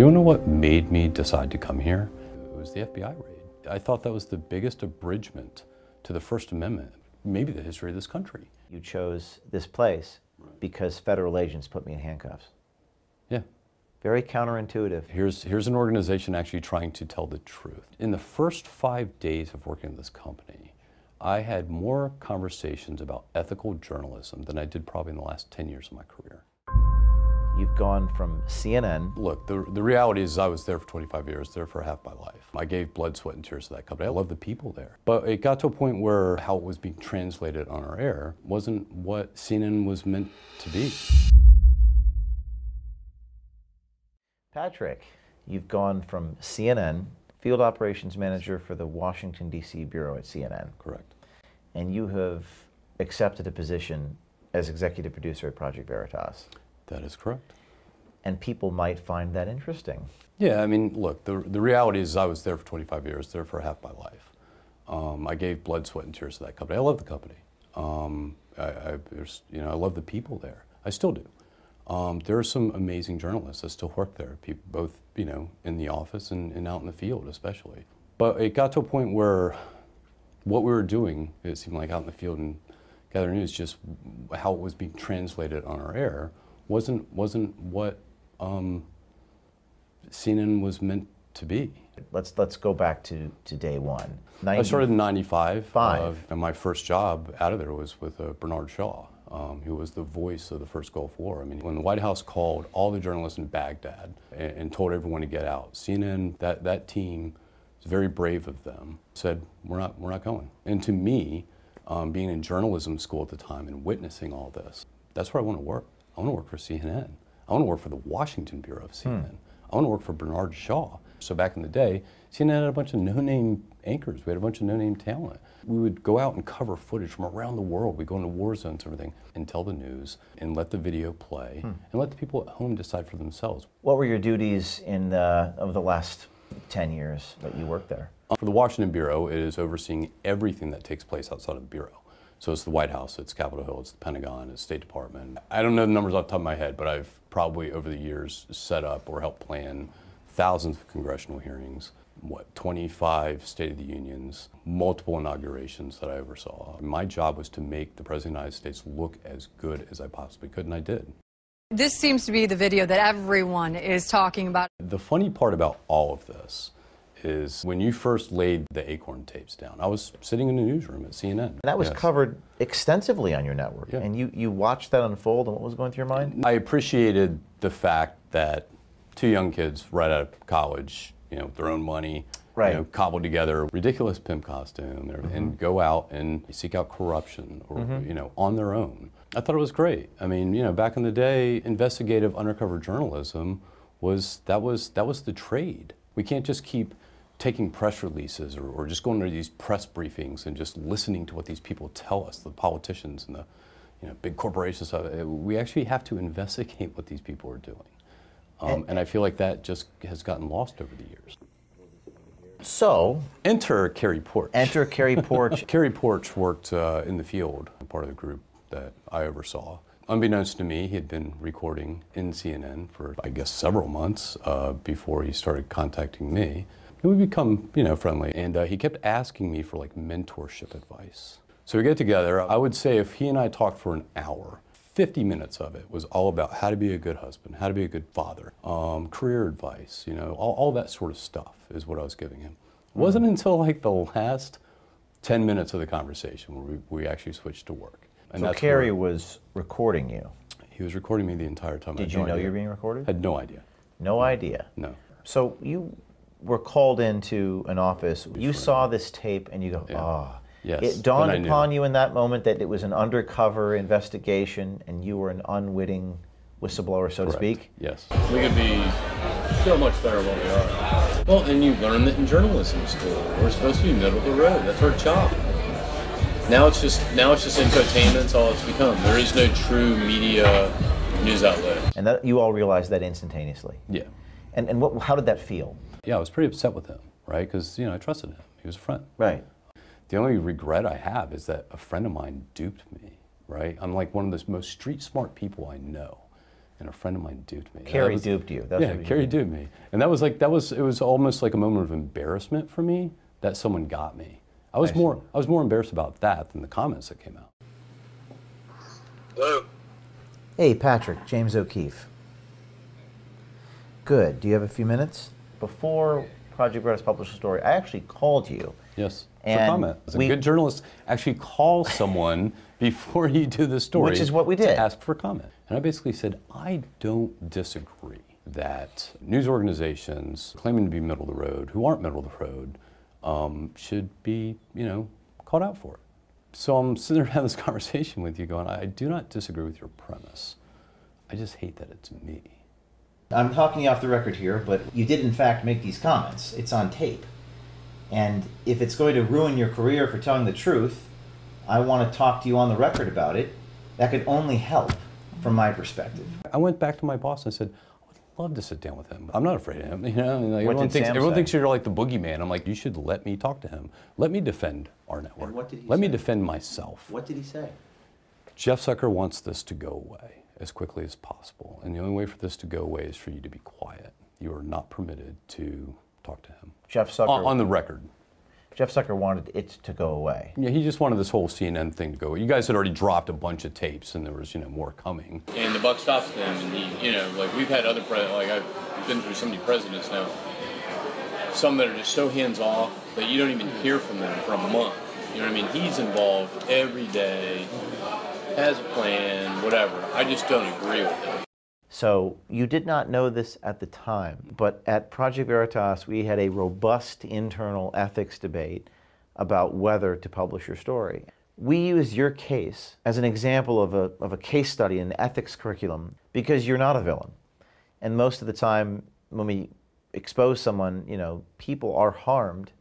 Do you know what made me decide to come here? It was the FBI raid. I thought that was the biggest abridgment to the First Amendment, maybe the history of this country. You chose this place because federal agents put me in handcuffs. Yeah. Very counterintuitive. Here's, here's an organization actually trying to tell the truth. In the first five days of working at this company, I had more conversations about ethical journalism than I did probably in the last 10 years of my career. You've gone from CNN. Look, the, the reality is I was there for 25 years, there for half my life. I gave blood, sweat, and tears to that company. I love the people there. But it got to a point where how it was being translated on our air wasn't what CNN was meant to be. Patrick, you've gone from CNN, field operations manager for the Washington, D.C. bureau at CNN. Correct. And you have accepted a position as executive producer at Project Veritas. That is correct. And people might find that interesting. Yeah, I mean, look, the, the reality is I was there for 25 years, there for half my life. Um, I gave blood, sweat, and tears to that company. I love the company. Um, I, I, you know, I love the people there. I still do. Um, there are some amazing journalists that still work there, people, both you know in the office and, and out in the field, especially. But it got to a point where what we were doing, it seemed like out in the field and gathering news, just how it was being translated on our air, wasn't wasn't what um, CNN was meant to be. Let's let's go back to, to day one. 90, I started in '95. Five. Uh, and my first job out of there was with uh, Bernard Shaw, um, who was the voice of the first Gulf War. I mean, when the White House called all the journalists in Baghdad and, and told everyone to get out, CNN, that that team was very brave of them. Said, "We're not we're not going." And to me, um, being in journalism school at the time and witnessing all this, that's where I want to work. I want to work for CNN. I want to work for the Washington Bureau of CNN. Hmm. I want to work for Bernard Shaw. So back in the day, CNN had a bunch of no-name anchors. We had a bunch of no-name talent. We would go out and cover footage from around the world. We'd go into war zones and everything and tell the news and let the video play hmm. and let the people at home decide for themselves. What were your duties in the, of the last 10 years that you worked there? For the Washington Bureau, it is overseeing everything that takes place outside of the Bureau. So it's the White House, it's Capitol Hill, it's the Pentagon, it's State Department. I don't know the numbers off the top of my head, but I've probably over the years set up or helped plan thousands of congressional hearings, what, 25 State of the Unions, multiple inaugurations that I oversaw. My job was to make the President of the United States look as good as I possibly could, and I did. This seems to be the video that everyone is talking about. The funny part about all of this is when you first laid the Acorn tapes down. I was sitting in the newsroom at CNN. That was yes. covered extensively on your network. Yeah. And you, you watched that unfold, and what was going through your mind? I appreciated the fact that two young kids right out of college, you know, their own money, right. you know, cobbled together a ridiculous pimp costume and, mm-hmm. and, go out and seek out corruption or, mm-hmm. you know, on their own. I thought it was great. I mean, you know, back in the day, investigative undercover journalism was that was that was the trade. We can't just keep taking press releases or, or, just going to these press briefings and just listening to what these people tell us, the politicians and the you know, big corporations, we actually have to investigate what these people are doing. Um, and I feel like that just has gotten lost over the years. So, enter Cary Poarch. Enter Cary Poarch. Cary Poarch worked uh, in the field, part of the group that I oversaw. Unbeknownst to me, he had been recording in CNN for, I guess, several months uh, before he started contacting me. And we become, you know, friendly. And uh, he kept asking me for like mentorship advice. So we get together. I would say if he and I talked for an hour, 50 minutes of it was all about how to be a good husband, how to be a good father, um, career advice, you know, all, all, that sort of stuff is what I was giving him. It wasn't mm-hmm. until like the last 10 minutes of the conversation where we, we actually switched to work. And so Cary was recording you? He was recording me the entire time. Did you know you were being recorded? had no idea. No idea? No. So you were called into an office. You saw this tape and you go, ah. Yeah. Oh. Yes. It dawned upon you in that moment that it was an undercover investigation and you were an unwitting whistleblower, so Correct. to speak? Yes. We could be so much better than we are. Well, and you learn that in journalism school. We're supposed to be middle of the road. That's our job. Now it's just now it's just infotainment. That's all it's become. There is no true media news outlet. And that you all realized that instantaneously. Yeah. And and what? How did that feel? Yeah, I was pretty upset with him, right? Because you know I trusted him. He was a friend. Right. The only regret I have is that a friend of mine duped me, right? I'm like one of the most street smart people I know. and a friend of mine duped me. And that Cary was- duped you. That's yeah, what you Cary did. duped me, and that was like that was it was almost like a moment of embarrassment for me that someone got me. I was I see. more I was more embarrassed about that than the comments that came out. Hello. Hey, Patrick, James O'Keefe. Good. Do you have a few minutes? Before Project Veritas published a story, I actually called you. Yes, And for comment. As a we- good journalist, actually call someone before you do the story, Which is what we did. To ask for comment, and I basically said I don't disagree that news organizations claiming to be middle of the road, who aren't middle of the road, um, should be you know called out for it. So I'm sitting there having this conversation with you, going, I do not disagree with your premise. I just hate that it's me. I'm talking you off the record here, but you did in fact make these comments. It's on tape. And if it's going to ruin your career for telling the truth, I want to talk to you on the record about it. That could only help from my perspective. I went back to my boss and said, I would love to sit down with him. I'm not afraid of him. You know, like, everyone thinks everyone thinks you're like the boogeyman. I'm like, you should let me talk to him. Let me defend our network. what did he let me defend myself. What did he say? Jeff Zucker wants this to go away as quickly as possible, and the only way for this to go away is for you to be quiet. You are not permitted to talk to him Jeff Zucker. on, on the record. Jeff Zucker wanted it to go away. Yeah, he just wanted this whole CNN thing to go. Away. You guys had already dropped a bunch of tapes, and there was you know more coming. and the buck stops with him. And he, you know, like we've had other pre- like I've been through so many presidents now. Some that are just so hands off that you don't even hear from them for a month. You know what I mean? He's involved every day, has a plan, whatever. I just don't agree with it. So you did not know this at the time, but at Project Veritas, we had a robust internal ethics debate about whether to publish your story. We used your case as an example of a, of a case study in ethics curriculum because you're not a villain. And most of the time, when we expose someone, you know, people are harmed.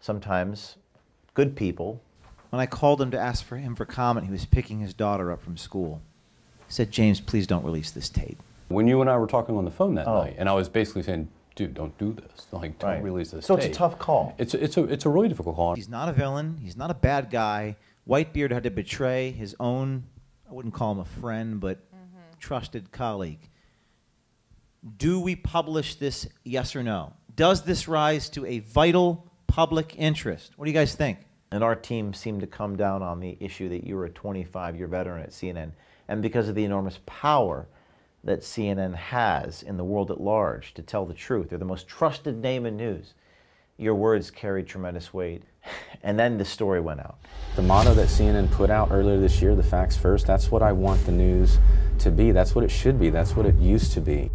Sometimes good people. When I called him to ask for him for comment, he was picking his daughter up from school. He said, James, please don't release this tape. When you and I were talking on the phone that Oh. night, and I was basically saying, "Dude, don't do this. Like, don't Right. release this." So it's a tough call. It's a, it's a it's a really difficult call. He's not a villain. He's not a bad guy. Whitebeard had to betray his own, I wouldn't call him a friend, but mm-hmm. trusted colleague. Do we publish this, yes or no? Does this rise to a vital public interest? What do you guys think? And our team seemed to come down on the issue that you were a 25 year veteran at CNN. And because of the enormous power that CNN has in the world at large to tell the truth, they're the most trusted name in news. Your words carried tremendous weight. And then the story went out. The motto that CNN put out earlier this year, the facts first, that's what I want the news to be. That's what it should be. That's what it used to be.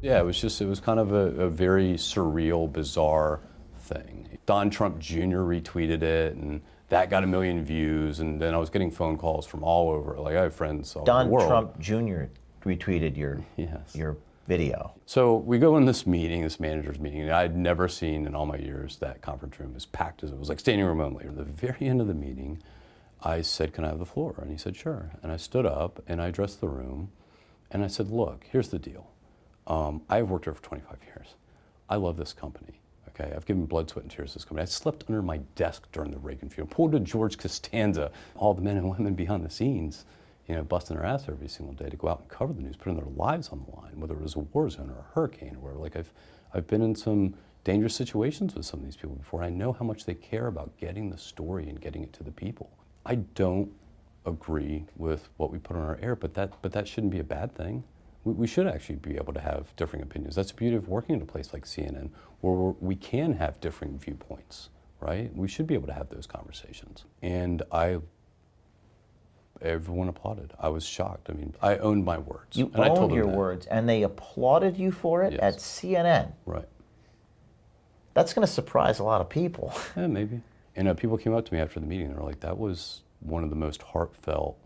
Yeah, it was just, it was kind of a, a very surreal, bizarre thing. Don Trump Jr. retweeted it, and that got a million views, and then I was getting phone calls from all over. Like, I have friends all over Don the world. Trump Jr. retweeted your, Yes. your video. So we go in this meeting, this manager's meeting, and I'd never seen in all my years that conference room as packed as it was, like standing room only. At the very end of the meeting, I said, Can I have the floor? And he said, Sure. And I stood up and I addressed the room, and I said, Look, here's the deal. Um, I've worked here for 25 years. I love this company. Okay, I've given blood, sweat, and tears to this company. I slept under my desk during the Reagan funeral. Pulled a George Costanza, all the men and women behind the scenes, you know, busting their ass every single day to go out and cover the news, putting their lives on the line, whether it was a war zone or a hurricane or whatever. Like I've, I've been in some dangerous situations with some of these people before. I know how much they care about getting the story and getting it to the people. I don't agree with what we put on our air, but that, but that shouldn't be a bad thing. We, we should actually be able to have differing opinions. That's the beauty of working in a place like CNN, where we're, we can have differing viewpoints, right? We should be able to have those conversations. And I, everyone applauded. I was shocked. I mean, I owned my words. You and I told owned them your that. words, and they applauded you for it Yes. at CNN. Right. That's going to surprise a lot of people. Yeah, maybe. And uh, people came up to me after the meeting. They were like, "That was one of the most heartfelt,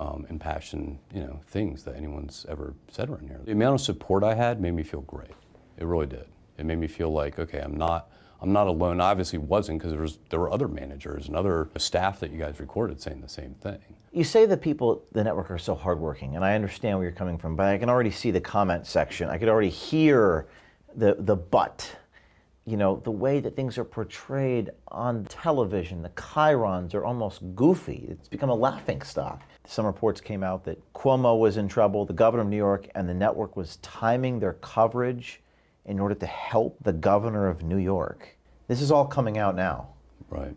um, impassioned, you know, things that anyone's ever said around here." The amount of support I had made me feel great. It really did. It made me feel like, okay, I'm not, I'm not alone. I obviously wasn't because there was, there were other managers and other staff that you guys recorded saying the same thing. You say the people at the network are so hardworking, and I understand where you're coming from, but I can already see the comment section. I could already hear the the but. You know, the way that things are portrayed on television, the chyrons are almost goofy. It's become a laughing stock. Some reports came out that Cuomo was in trouble, the governor of New York, and the network was timing their coverage in order to help the governor of New York. This is all coming out now. Right.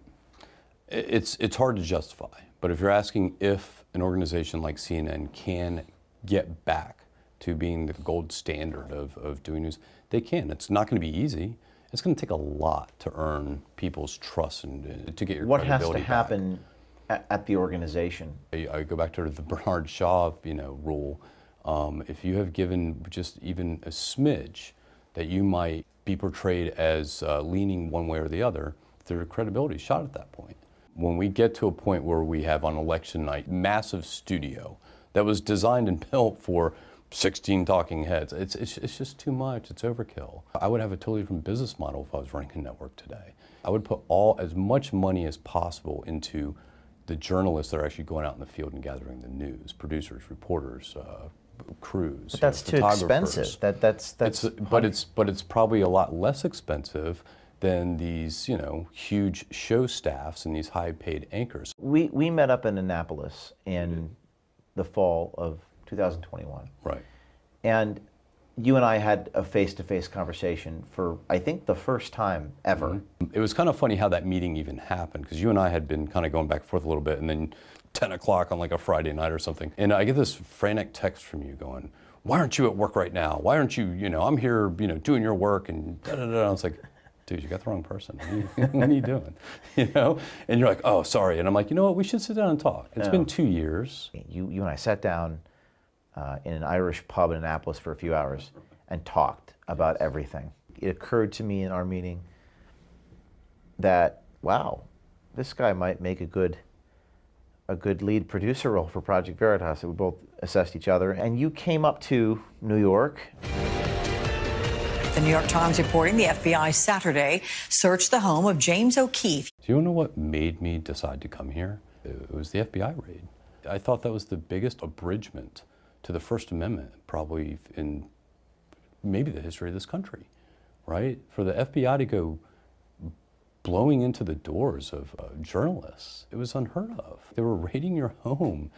It's, it's hard to justify, but if you're asking if an organization like CNN can get back to being the gold standard of, of doing news, they can. It's not going to be easy. It's going to take a lot to earn people's trust and uh, to get your What has to happen back. At the organization? I, I go back to the Bernard Shaw, you know, rule. Um, if you have given just even a smidge that you might be portrayed as uh, leaning one way or the other, their credibility is shot at that point. When we get to a point where we have on election night massive studio that was designed and built for 16 talking heads, it's, it's, it's just too much. It's overkill. I would have a totally different business model if I was running a network today. I would put all as much money as possible into the journalists that are actually going out in the field and gathering the news, producers, reporters, uh, crews. But that's you know, too expensive. That, that's, that's, It's, but it's but it's probably a lot less expensive than these you know huge show staffs and these high-paid anchors. we, we met up in Annapolis in the fall of 2021. Right. And you and I had a face to face conversation for, I think, the first time ever. Mm-hmm. It was kind of funny how that meeting even happened because you and I had been kind of going back and forth a little bit, and then 10 o'clock on like a Friday night or something, and I get this frantic text from you going, "Why aren't you at work right now? Why aren't you? You know, I'm here, you know, doing your work." And da da da. I was like. Dude, you got the wrong person. What are, you, what are you doing? You know, and you're like, "Oh, sorry." And I'm like, "You know what? We should sit down and talk." It's been two years. You, you and I sat down uh, in an Irish pub in Annapolis for a few hours and talked about everything. It occurred to me in our meeting that, wow, this guy might make a good a good lead producer role for Project Veritas. We both assessed each other, and you came up to New York The New York Times reporting the FBI Saturday searched the home of James O'Keefe. Do you know what made me decide to come here? It was the FBI raid. I thought that was the biggest abridgment to the First Amendment, probably in maybe the history of this country, right? For the FBI to go blowing into the doors of uh, journalists, it was unheard of. They were raiding your home.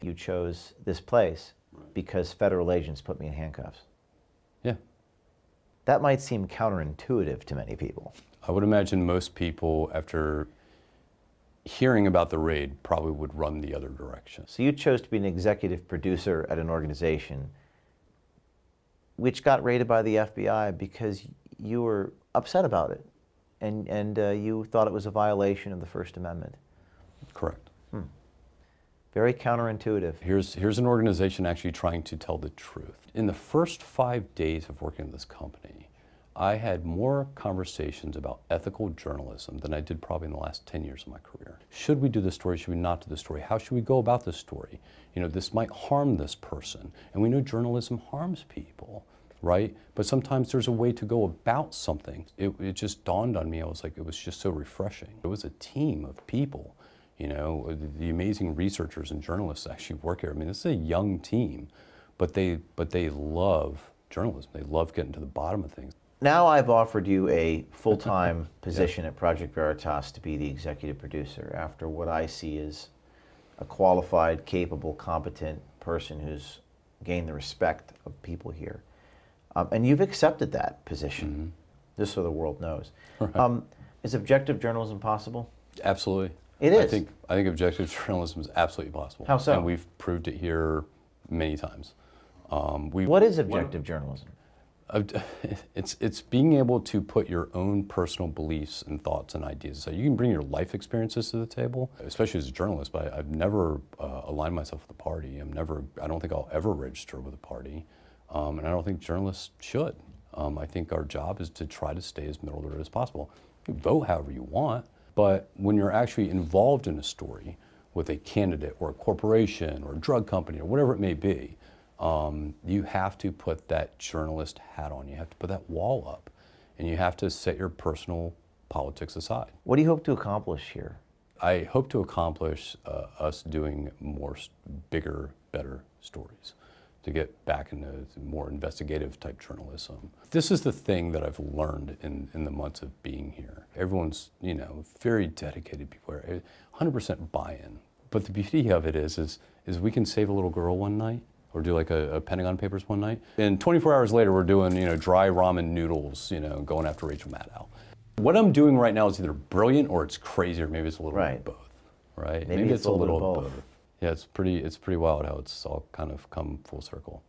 you chose this place because federal agents put me in handcuffs. Yeah. That might seem counterintuitive to many people. I would imagine most people, after hearing about the raid, probably would run the other direction. So you chose to be an executive producer at an organization which got raided by the FBI because you were upset about it and, and uh, you thought it was a violation of the First Amendment. Correct. Very counterintuitive. Here's, here's an organization actually trying to tell the truth. In the first five days of working at this company, I had more conversations about ethical journalism than I did probably in the last 10 years of my career. Should we do this story? Should we not do this story? How should we go about this story? You know, this might harm this person. And we know journalism harms people, right? But sometimes there's a way to go about something. It, it just dawned on me, I was like, it was just so refreshing. It was a team of people you know, the, the amazing researchers and journalists actually work here. I mean, this is a young team, but they but they love journalism. They love getting to the bottom of things. Now I've offered you a full-time position at Project Veritas to be the executive producer after what I see as a qualified, capable, competent person who's gained the respect of people here. Um, and you've accepted that position, just so the world knows. Um, is objective journalism possible? Absolutely. It is. I think I think objective journalism is absolutely possible. How so? And we've proved it here many times. Um, we, What is objective journalism? It's it's being able to put your own personal beliefs and thoughts and ideas. So you can bring your life experiences to the table, especially as a journalist. But I, I've never uh, aligned myself with a party. I'm never. I don't think I'll ever register with a party, um, and I don't think journalists should. Um, I think our job is to try to stay as middle of the road as possible. You vote however you want, but when you're actually involved in a story with a candidate or a corporation or a drug company or whatever it may be, um, you have to put that journalist hat on. You have to put that wall up, and you have to set your personal politics aside. What do you hope to accomplish here? I hope to accomplish uh, us doing more, bigger, better stories, to get back into more investigative type journalism. This is the thing that I've learned in, in the months of being here. Everyone's, you know, very dedicated people, 100% buy-in, But the beauty of it is, is, is we can save a little girl one night or do like a, a Pentagon Papers one night. And 24 hours later, we're doing, you know, dry ramen noodles, you know, going after Rachel Maddow. What I'm doing right now is either brilliant or it's crazy or maybe it's a little Right. bit of both, right? Maybe it's a little bit of both. Yeah, it's pretty, it's pretty wild how it's all kind of come full circle.